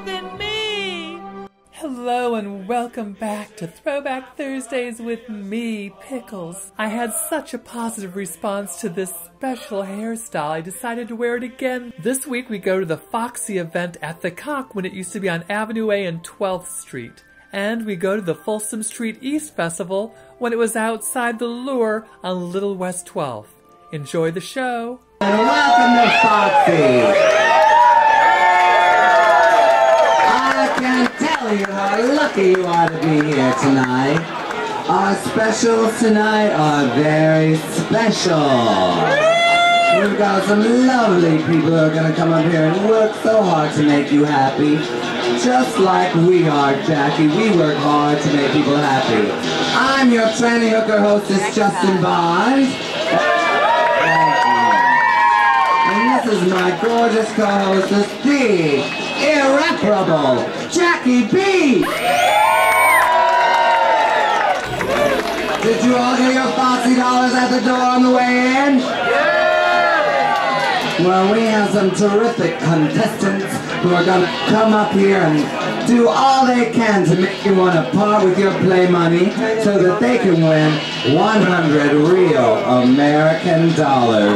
cool than me. Hello and welcome back to Throwback Thursdays with me, Pickles. I had such a positive response to this special hairstyle, I decided to wear it again. This week we go to the Foxy event at the Cock when it used to be on Avenue A and 12th Street. And we go to the Folsom Street East Festival when it was outside the Lure on Little West 12th. Enjoy the show. And welcome to Foxy. I can tell you how lucky you are to be here tonight. Our specials tonight are very special. We've got some lovely people who are going to come up here and work so hard to make you happy. Just like we are, Jackie. We work hard to make people happy. I'm your tranny hooker hostess, Justin Bond. And this is my gorgeous co-hostess, the irreparable Jackie Beat. Did you all get your Foxy dollars at the door on the way in? Well, we have some terrific contestants who are going to come up here and do all they can to make you want to part with your play money so that they can win 100 real American dollars.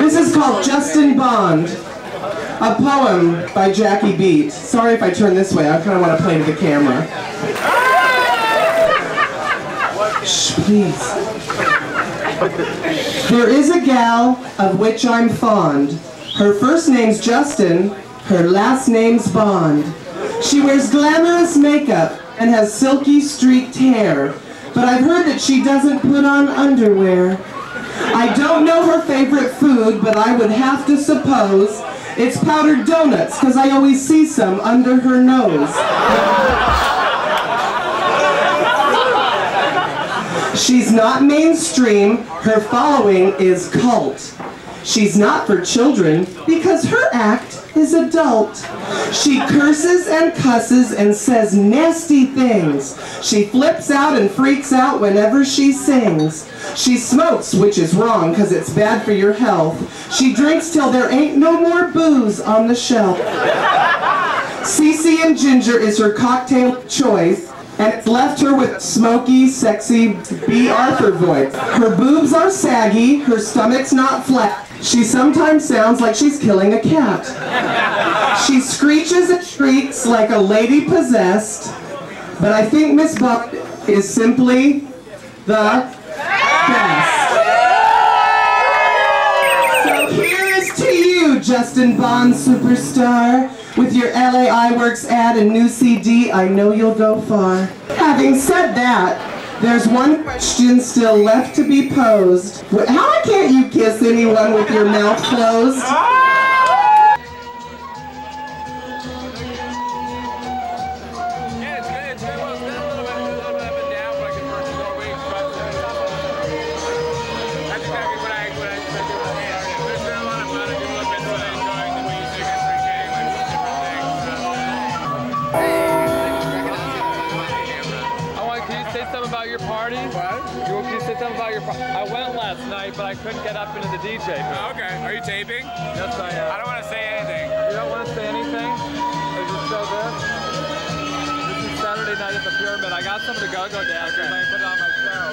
This is called Justin Bond, a poem by Jackie Beat. Sorry if I turn this way, I kind of want to play to the camera. Shh, please. There is a gal of which I'm fond. Her first name's Justin, her last name's Bond. She wears glamorous makeup and has silky streaked hair, but I've heard that she doesn't put on underwear. I don't know her favorite food, but I would have to suppose it's powdered donuts, because I always see some under her nose. She's not mainstream, her following is cult. She's not for children because her act is adult. She curses and cusses and says nasty things. She flips out and freaks out whenever she sings. She smokes, which is wrong because it's bad for your health. She drinks till there ain't no more booze on the shelf. CC and Ginger is her cocktail choice, and it's left her with smoky, sexy Bea Arthur voice. Her boobs are saggy, her stomach's not flat. She sometimes sounds like she's killing a cat. She screeches and shrieks like a lady possessed, but I think Miss Buck is simply the best. So here is to you, Justin Bond superstar. With your LA Works ad and new CD, I know you'll go far. Having said that, there's one question still left to be posed. How can't you kiss anyone with your mouth closed? Ah! You, can you say something about your? I went last night, but I couldn't get up into the DJ booth. Oh, okay. Are you taping? Yes, I am. I don't want to say anything. You don't want to say anything? Or just show this? This is Saturday night at the Pyramid. I got some of the go-go dancers. I put it on my show.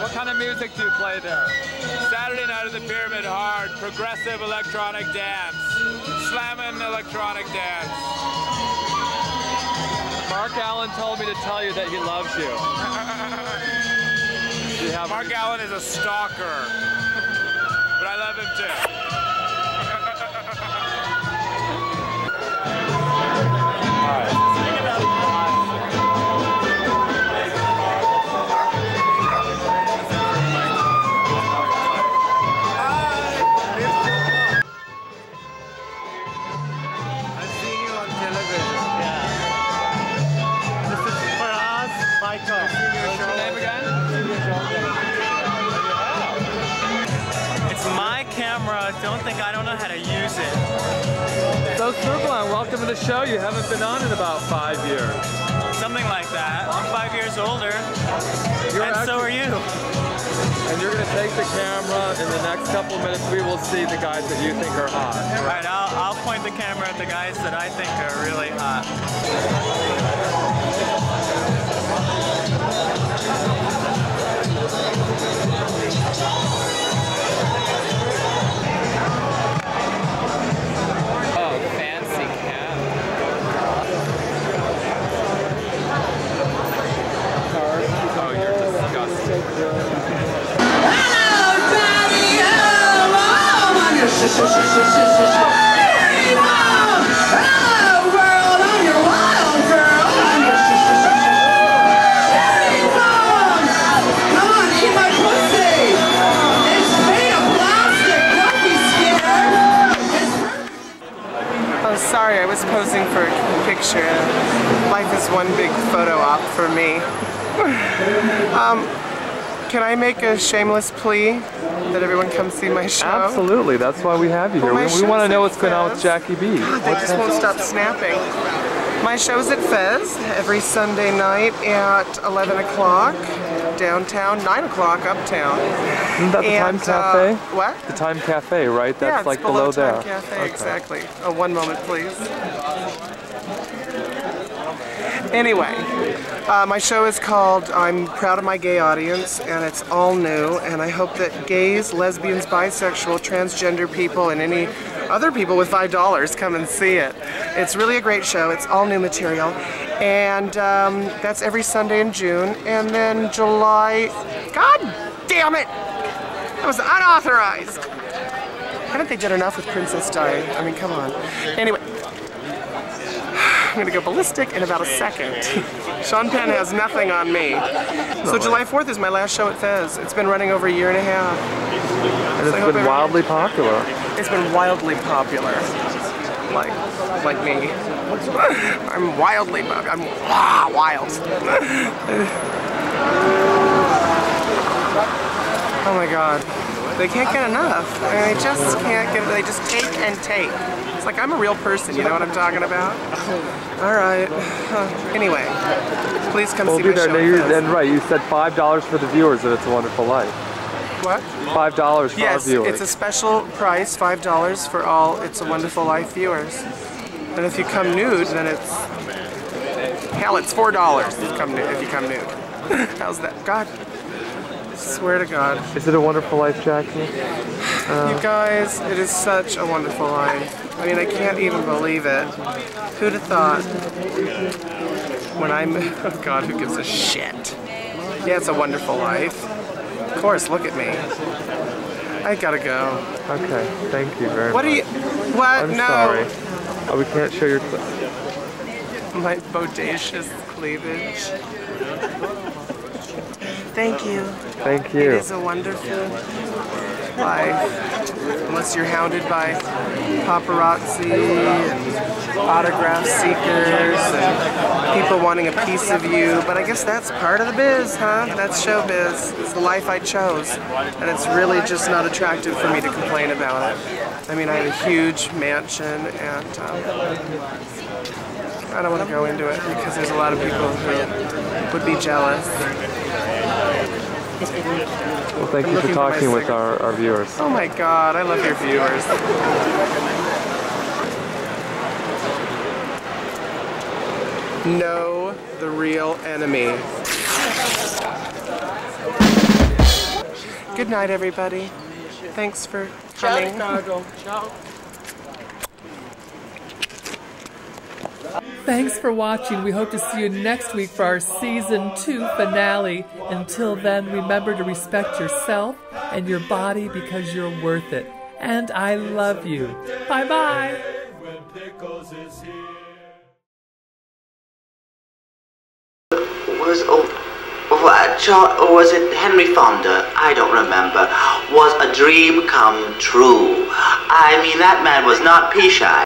What kind of music do you play there? Saturday night at the Pyramid, hard, progressive electronic dance, slamming electronic dance. Mark Allen told me to tell you that he loves you. Have Mark Allen is a stalker, but I love him too. I've Don't think I don't know how to use it. So Superline, welcome to the show. You haven't been on in about five years. Something like that. I'm five years older. You're and so are you. and you're gonna take the camera. In the next couple of minutes, we will see the guys that you think are hot. Right, I'll, I'll point the camera at the guys that I think are really hot. Picture. Life is one big photo op for me. um, can I make a shameless plea that everyone come see my show? Absolutely, that's why we have you here. Well, we we want to know at what's going on with Jackie Beat. They just won't stop snapping. My show's at Fez every Sunday night at 11 o'clock downtown, 9 o'clock uptown. Isn't that the Time And, uh, Cafe? what? The Time Cafe, right? That's yeah, like below, below, Time there. Cafe, Okay. exactly. Oh, one moment, please. Anyway, uh, my show is called I'm Proud of My Gay Audience, and it's all new, and I hope that gays, lesbians, bisexual, transgender people, and any other people with $5 come and see it. It's really a great show. It's all new material. And um, that's every Sunday in June. And then July, God damn it! That was unauthorized! Haven't they done enough with Princess Di? I mean, come on. Anyway, I'm gonna go ballistic in about a second. Sean Penn has nothing on me. So July 4th is my last show at Fez. It's been running over a year and a half. And it's hope been wildly popular. It's been wildly popular. Like, like me. I'm wildly, I'm ah, wild. oh my God. They can't get enough. I mean, they just can't get, they just take and take. It's like I'm a real person, you know what I'm talking about? All right. Anyway, please come We'll see my show. No, at you Fez. right. You said five dollars for the viewers of It's a Wonderful Life. What? Five dollars for Yes, our viewers. it's a special price, five dollars for all It's a Wonderful Life viewers. And if you come nude, then it's hell, it's four dollars if you come nude. If you come nude, how's that? God, swear to God, Is it a wonderful life, Jackie? you guys, it is such a wonderful life. I mean, I can't even believe it. Who'd have thought? When I'm, oh God, who gives a shit? Yeah, it's a wonderful life. Of course, look at me. I gotta go. Okay, thank you very What much. are you? What? I'm no. sorry. Oh, we can't show your. My bodacious cleavage. Thank you. Thank you. It is a wonderful life. Unless you're hounded by paparazzi and autograph seekers and people wanting a piece of you. But I guess that's part of the biz, huh? That's showbiz. It's the life I chose. And it's really just not attractive for me to complain about it. I mean, I have a huge mansion and um, I don't want to go into it because there's a lot of people who would be jealous. Well, thank you for looking for talking with our, our viewers. Oh my god, I love your viewers. Know the real enemy. Good night, everybody. Thanks for coming. Thanks for watching. We hope to see you next week for our season two finale. Until then, remember to respect yourself and your body because you're worth it. And I love you. Bye bye. was oh, what, Char- was it Henry Fonda? I don't remember. Was a dream come true. I mean, that man was not pea shy.